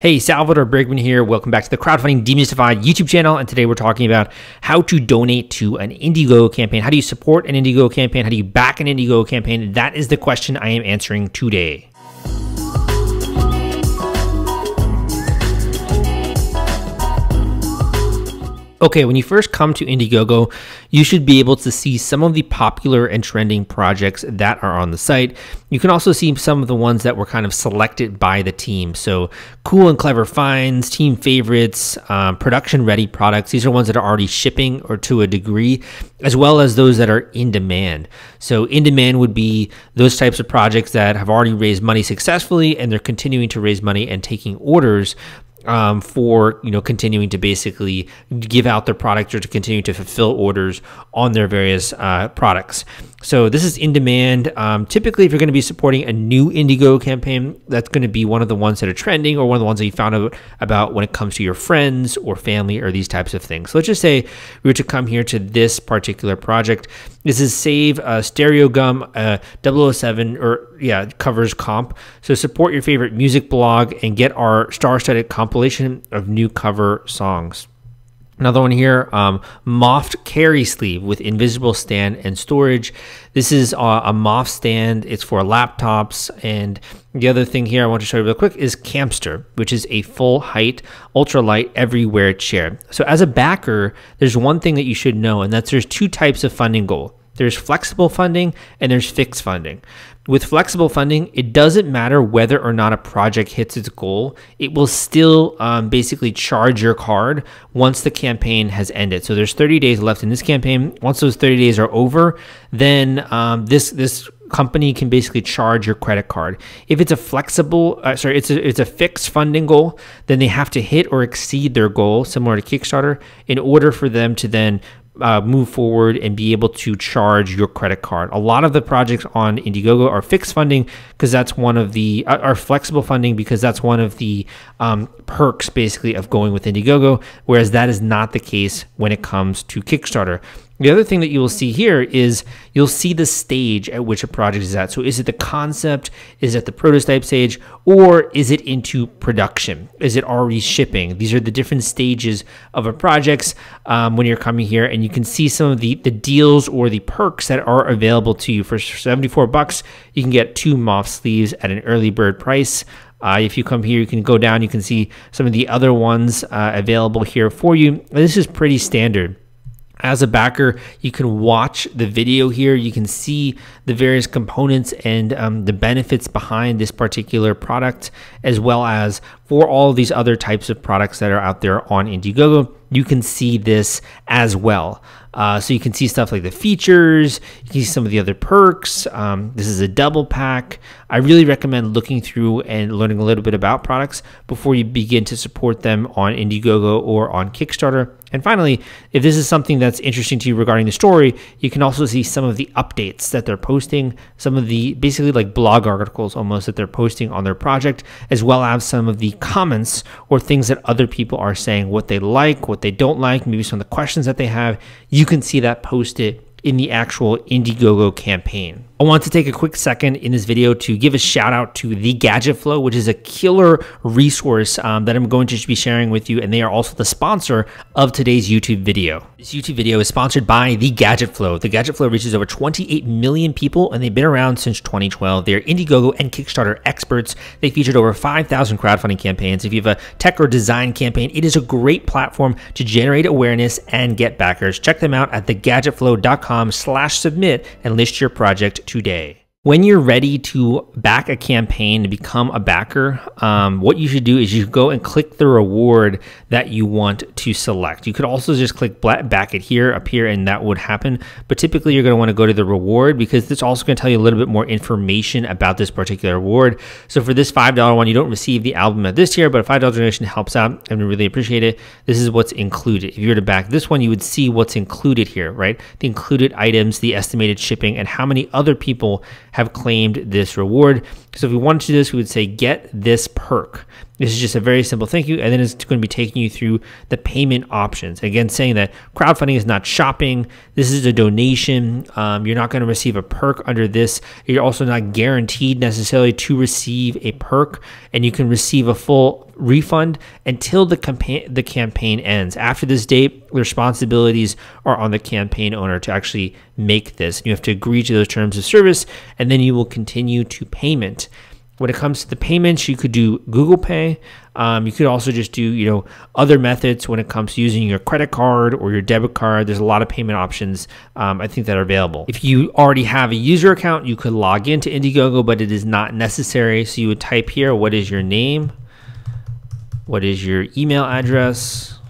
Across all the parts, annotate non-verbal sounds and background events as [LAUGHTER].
Hey, Salvador Briggman here. Welcome back to the Crowdfunding Demystified YouTube channel. And today we're talking about how to donate to an Indiegogo campaign. How do you support an Indiegogo campaign? How do you back an Indiegogo campaign? That is the question I am answering today. Okay, when you first come to Indiegogo, you should be able to see some of the popular and trending projects that are on the site. You can also see some of the ones that were kind of selected by the team. So, cool and clever finds, team favorites, um, production ready products. These are ones that are already shipping or to a degree, as well as those that are in demand. So, in demand would be those types of projects that have already raised money successfully and they're continuing to raise money and taking orders um, for you know continuing to basically give out their product or to continue to fulfill orders on their various uh, products. So this is in demand. Um, typically, if you're going to be supporting a new Indiegogo campaign, that's going to be one of the ones that are trending or one of the ones that you found out about when it comes to your friends or family or these types of things. So let's just say we were to come here to this particular project. This is Save uh, Stereogum uh, 007 or yeah covers comp. So support your favorite music blog and get our star-studded compilation of new cover songs. Another one here, um, Moft carry sleeve with invisible stand and storage. This is a, a Moft stand. It's for laptops. And the other thing here I want to show you real quick is Campster, which is a full height, ultralight, everywhere chair. So as a backer, there's one thing that you should know, and that's there's two types of funding goal. There's flexible funding and there's fixed funding. With flexible funding, it doesn't matter whether or not a project hits its goal. It will still um, basically charge your card once the campaign has ended. So there's 30 days left in this campaign. Once those 30 days are over, then um, this this company can basically charge your credit card. If it's a flexible, uh, sorry, it's a, it's a fixed funding goal, then they have to hit or exceed their goal, similar to Kickstarter, in order for them to then uh, move forward and be able to charge your credit card. A lot of the projects on Indiegogo are fixed funding because that's one of the are flexible funding because that's one of the um, perks basically of going with Indiegogo. Whereas that is not the case when it comes to Kickstarter. The other thing that you will see here is you'll see the stage at which a project is at. So is it the concept? Is it the prototype stage? Or is it into production? Is it already shipping? These are the different stages of a project um, when you're coming here and you can see some of the, the deals or the perks that are available to you. For 74 bucks, you can get two Moft sleeves at an early bird price. Uh, if you come here, you can go down, you can see some of the other ones uh, available here for you. This is pretty standard. As a backer, you can watch the video here. You can see the various components and um, the benefits behind this particular product, as well as for all these other types of products that are out there on Indiegogo. You can see this as well. Uh, so you can see stuff like the features, you can see some of the other perks. Um, this is a double pack. I really recommend looking through and learning a little bit about products before you begin to support them on Indiegogo or on Kickstarter. And finally, if this is something that's interesting to you regarding the story, you can also see some of the updates that they're posting, some of the basically like blog articles almost that they're posting on their project, as well as some of the comments or things that other people are saying, what they like, what they don't like, maybe some of the questions that they have. You can see that posted in the actual Indiegogo campaign. I want to take a quick second in this video to give a shout out to The Gadget Flow, which is a killer resource um, that I'm going to be sharing with you, and they are also the sponsor of today's YouTube video. This YouTube video is sponsored by The Gadget Flow. The Gadget Flow reaches over 28 million people, and they've been around since 2012. They're Indiegogo and Kickstarter experts. They featured over 5,000 crowdfunding campaigns. If you have a tech or design campaign, it is a great platform to generate awareness and get backers. Check them out at thegadgetflow.com slash submit and list your project today. When you're ready to back a campaign to become a backer, um, what you should do is you go and click the reward that you want to select. You could also just click back it here, up here, and that would happen. But typically, you're going to want to go to the reward because it's also going to tell you a little bit more information about this particular reward. So for this $5 one, you don't receive the album at this tier, but a $5 donation helps out and we really appreciate it. This is what's included. If you were to back this one, you would see what's included here, right? The included items, the estimated shipping, and how many other people have claimed this reward. So if we wanted to do this, we would say get this perk. This is just a very simple thank you, and then it's going to be taking you through the payment options. Again, saying that crowdfunding is not shopping. This is a donation. Um, you're not going to receive a perk under this. You're also not guaranteed necessarily to receive a perk, and you can receive a full refund until the campaign the campaign ends. After this date, the responsibilities are on the campaign owner to actually make this. You have to agree to those terms of service, and then you will continue to payment. When it comes to the payments, you could do Google Pay. Um, you could also just do, you know, other methods when it comes to using your credit card or your debit card. There's a lot of payment options um, I think that are available. If you already have a user account, you could log into Indiegogo, but it is not necessary. So you would type here, what is your name? What is your email address?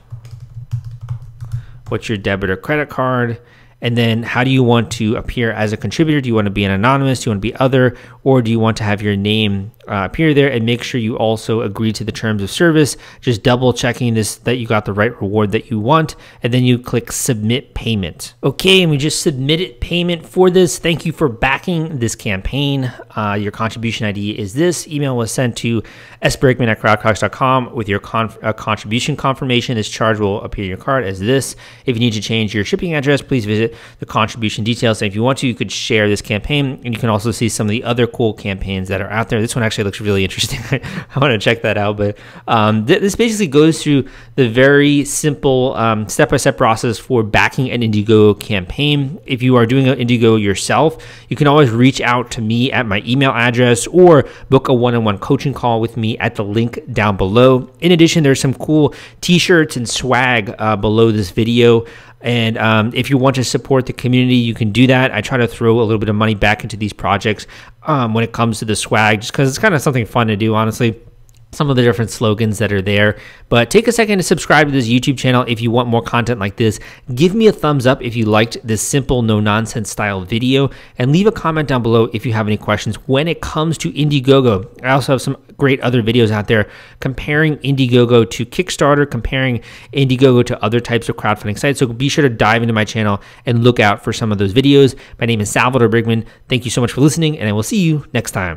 What's your debit or credit card? And then how do you want to appear as a contributor? Do you want to be an anonymous? Do you want to be other? Or do you want to have your name uh, appear there and make sure you also agree to the terms of service? Just double checking this that you got the right reward that you want. And then you click submit payment. Okay, and we just submitted payment for this. Thank you for backing this campaign. Uh, your contribution ID is this. Email was sent to sbriggman at crowdcrux.com with your con uh, contribution confirmation. This charge will appear in your card as this. If you need to change your shipping address, please visit the contribution details. And if you want to, you could share this campaign and you can also see some of the other cool campaigns that are out there. This one actually looks really interesting. [LAUGHS] I want to check that out. But um, th- this basically goes through the very simple step by step process for backing an Indiegogo campaign. If you are doing an Indiegogo yourself, you can always reach out to me at my email address or book a one on one coaching call with me at the link down below. In addition, there's some cool t shirts and swag uh, below this video. And um, if you want to support the community, you can do that. I try to throw a little bit of money back into these projects um, when it comes to the swag, just because it's kind of something fun to do, honestly some of the different slogans that are there. But take a second to subscribe to this YouTube channel if you want more content like this. Give me a thumbs up if you liked this simple, no nonsense style video, and leave a comment down below if you have any questions when it comes to Indiegogo. I also have some great other videos out there comparing Indiegogo to Kickstarter, comparing Indiegogo to other types of crowdfunding sites. So be sure to dive into my channel and look out for some of those videos. My name is Salvador Briggman. Thank you so much for listening, and I will see you next time.